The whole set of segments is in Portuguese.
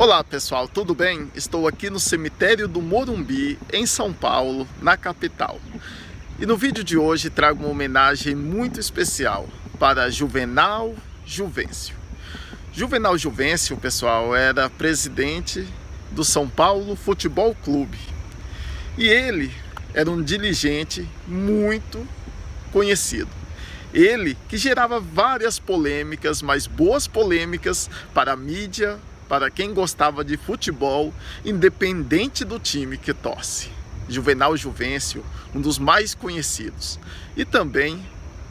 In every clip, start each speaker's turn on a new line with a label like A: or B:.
A: Olá pessoal, tudo bem? Estou aqui no cemitério do Morumbi, em São Paulo, na capital. E no vídeo de hoje trago uma homenagem muito especial para Juvenal Juvencio. Juvenal Juvencio, pessoal, era presidente do São Paulo Futebol Clube. E ele era um dirigente muito conhecido. Ele que gerava várias polêmicas, mas boas polêmicas para a mídia, para quem gostava de futebol, independente do time que torce. Juvenal Juvencio, um dos mais conhecidos. E também,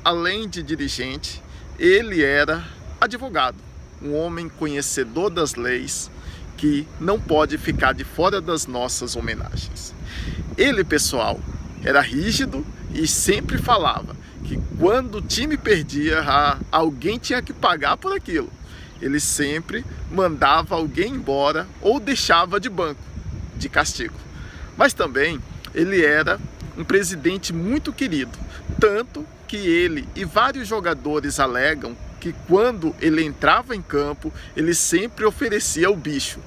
A: além de dirigente, ele era advogado, um homem conhecedor das leis que não pode ficar de fora das nossas homenagens. Ele, pessoal, era rígido e sempre falava que quando o time perdia, alguém tinha que pagar por aquilo ele sempre mandava alguém embora ou deixava de banco, de castigo. Mas também ele era um presidente muito querido, tanto que ele e vários jogadores alegam que quando ele entrava em campo, ele sempre oferecia o bicho.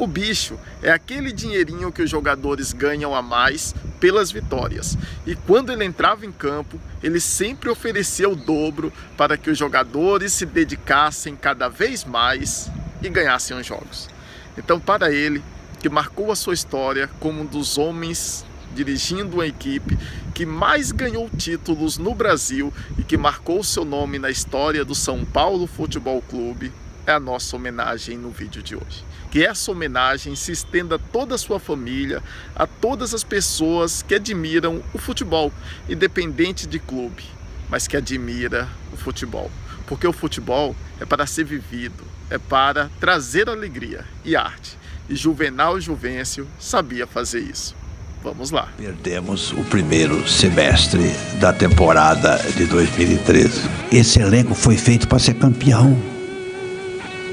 A: O bicho é aquele dinheirinho que os jogadores ganham a mais pelas vitórias. E quando ele entrava em campo, ele sempre oferecia o dobro para que os jogadores se dedicassem cada vez mais e ganhassem os jogos. Então, para ele, que marcou a sua história como um dos homens dirigindo uma equipe que mais ganhou títulos no Brasil e que marcou seu nome na história do São Paulo Futebol Clube, é a nossa homenagem no vídeo de hoje. Que essa homenagem se estenda a toda a sua família, a todas as pessoas que admiram o futebol, independente de clube, mas que admira o futebol. Porque o futebol é para ser vivido, é para trazer alegria e arte. E Juvenal Juvencio sabia fazer isso. Vamos lá.
B: Perdemos o primeiro semestre da temporada de 2013. Esse elenco foi feito para ser campeão.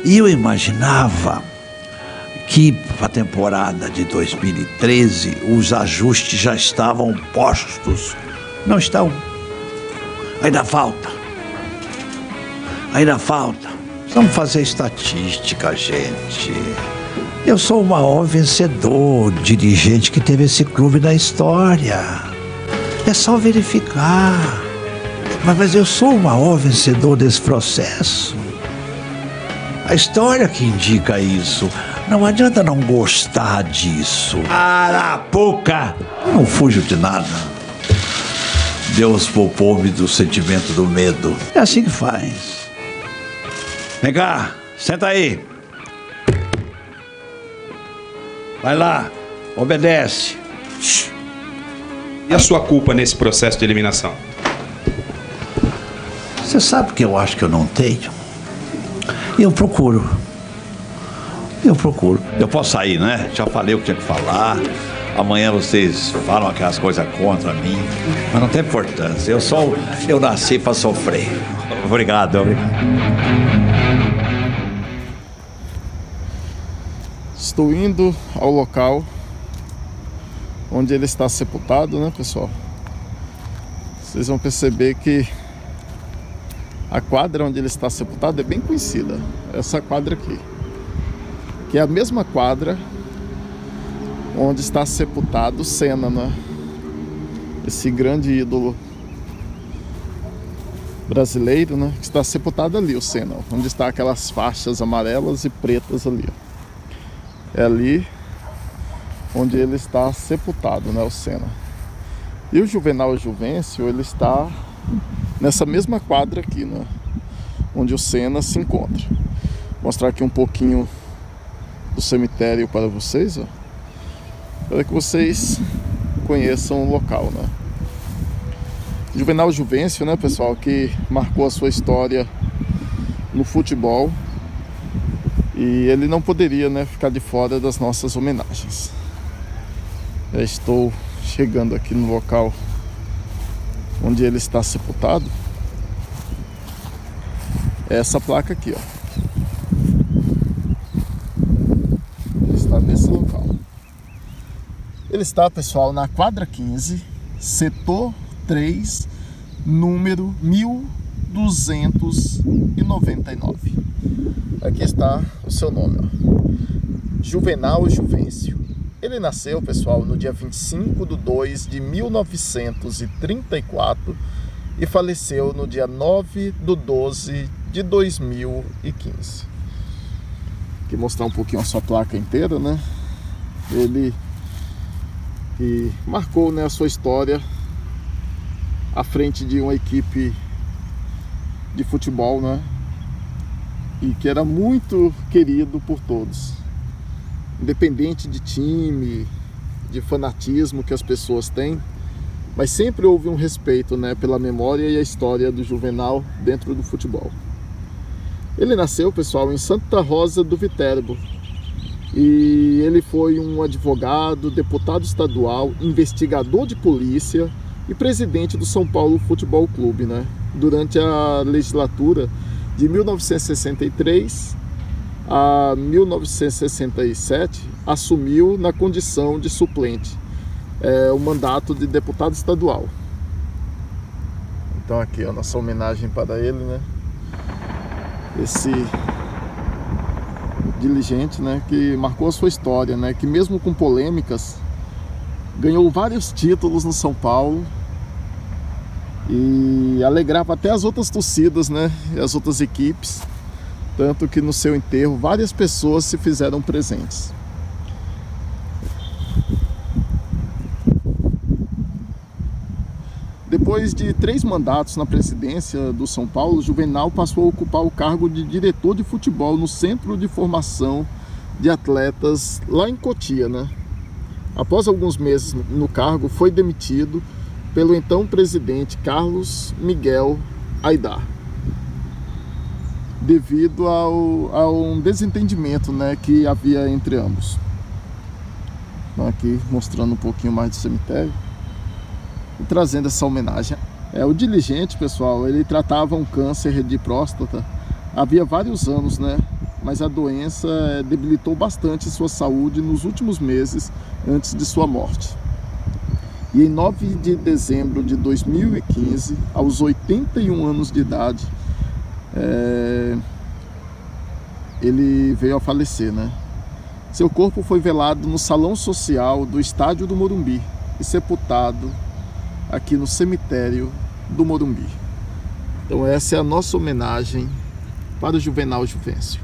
B: E eu imaginava que a temporada de 2013 os ajustes já estavam postos. Não estão. Ainda falta. Ainda falta. Vamos fazer estatística, gente. Eu sou o maior vencedor, dirigente que teve esse clube na história. É só verificar. Mas, mas eu sou o maior vencedor desse processo. A história que indica isso. Não adianta não gostar disso. Arapuca! Não fujo de nada. Deus poupou-me do sentimento do medo. É assim que faz. Vem cá, senta aí. Vai lá, obedece.
C: E a sua culpa nesse processo de eliminação?
B: Você sabe que eu acho que eu não tenho? Eu procuro. Eu procuro. Eu posso sair, né? Já falei o que tinha que falar. Amanhã vocês falam aquelas coisas contra mim, mas não tem importância. Eu sou, eu nasci para sofrer. Obrigado.
A: Estou indo ao local onde ele está sepultado, né, pessoal? Vocês vão perceber que a quadra onde ele está sepultado é bem conhecida. Essa quadra aqui que é a mesma quadra onde está sepultado Senna, né? esse grande ídolo brasileiro, né? que está sepultado ali, o Senna, onde está aquelas faixas amarelas e pretas ali. É ali onde ele está sepultado, né, o Senna. E o Juvenal Juvencio, ele está nessa mesma quadra aqui, né, onde o Senna se encontra. Vou mostrar aqui um pouquinho do cemitério para vocês, ó, para que vocês conheçam o local, né? Juvenal Juvencio, né, pessoal, que marcou a sua história no futebol e ele não poderia, né, ficar de fora das nossas homenagens. Já estou chegando aqui no local onde ele está sepultado. É essa placa aqui, ó. Ele está, pessoal, na quadra 15, setor 3, número 1299. Aqui está o seu nome, ó. Juvenal Juvencio. Ele nasceu, pessoal, no dia 25 de 2 de 1934 e faleceu no dia 9 de 12 de 2015. Aqui mostrar um pouquinho a sua placa inteira, né? Ele que marcou né, a sua história à frente de uma equipe de futebol, né? E que era muito querido por todos. Independente de time, de fanatismo que as pessoas têm, mas sempre houve um respeito né, pela memória e a história do Juvenal dentro do futebol. Ele nasceu, pessoal, em Santa Rosa do Viterbo. E ele foi um advogado, deputado estadual, investigador de polícia e presidente do São Paulo Futebol Clube, né? Durante a legislatura de 1963 a 1967, assumiu na condição de suplente é, o mandato de deputado estadual. Então aqui a nossa homenagem para ele, né? Esse diligente, né, que marcou a sua história, né, que mesmo com polêmicas ganhou vários títulos no São Paulo e alegrava até as outras torcidas, né, e as outras equipes, tanto que no seu enterro várias pessoas se fizeram presentes. Depois de três mandatos na presidência do São Paulo, Juvenal passou a ocupar o cargo de diretor de futebol no Centro de Formação de Atletas lá em Cotia. Né? Após alguns meses no cargo, foi demitido pelo então presidente Carlos Miguel Aidar, devido ao, a um desentendimento né, que havia entre ambos. Então, aqui mostrando um pouquinho mais do cemitério e trazendo essa homenagem. É, o diligente, pessoal, ele tratava um câncer de próstata havia vários anos, né? Mas a doença é, debilitou bastante sua saúde nos últimos meses antes de sua morte. E em 9 de dezembro de 2015, aos 81 anos de idade, é... ele veio a falecer, né? Seu corpo foi velado no salão social do estádio do Morumbi e sepultado aqui no cemitério do Morumbi. Então essa é a nossa homenagem para o Juvenal Juvencio.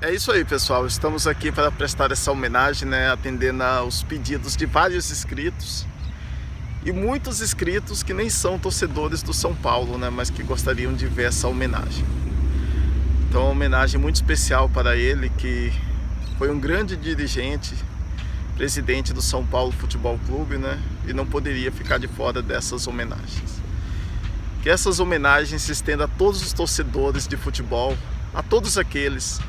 A: É isso aí, pessoal. Estamos aqui para prestar essa homenagem, né, atendendo aos pedidos de vários inscritos e muitos inscritos que nem são torcedores do São Paulo, né, mas que gostariam de ver essa homenagem. Então, uma homenagem muito especial para ele, que foi um grande dirigente, presidente do São Paulo Futebol Clube, né, e não poderia ficar de fora dessas homenagens. Que essas homenagens se estendam a todos os torcedores de futebol, a todos aqueles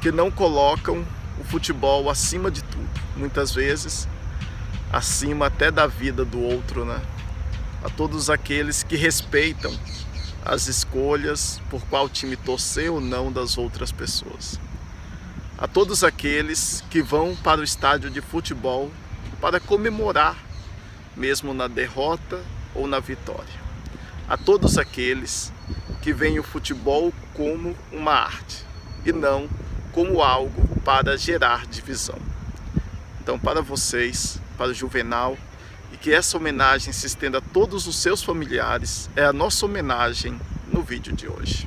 A: que não colocam o futebol acima de tudo, muitas vezes acima até da vida do outro, né? A todos aqueles que respeitam as escolhas por qual time torcer ou não das outras pessoas. A todos aqueles que vão para o estádio de futebol para comemorar, mesmo na derrota ou na vitória. A todos aqueles que veem o futebol como uma arte e não como algo para gerar divisão. Então, para vocês, para o Juvenal, e que essa homenagem se estenda a todos os seus familiares, é a nossa homenagem no vídeo de hoje.